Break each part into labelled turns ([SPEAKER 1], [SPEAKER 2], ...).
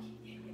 [SPEAKER 1] Okay.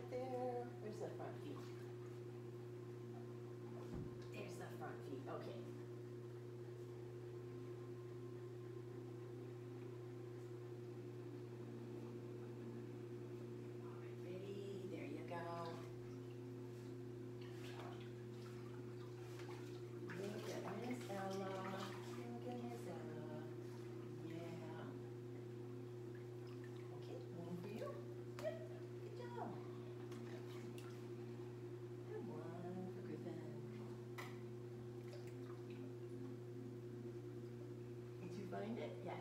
[SPEAKER 1] Up there. Find it? Yeah,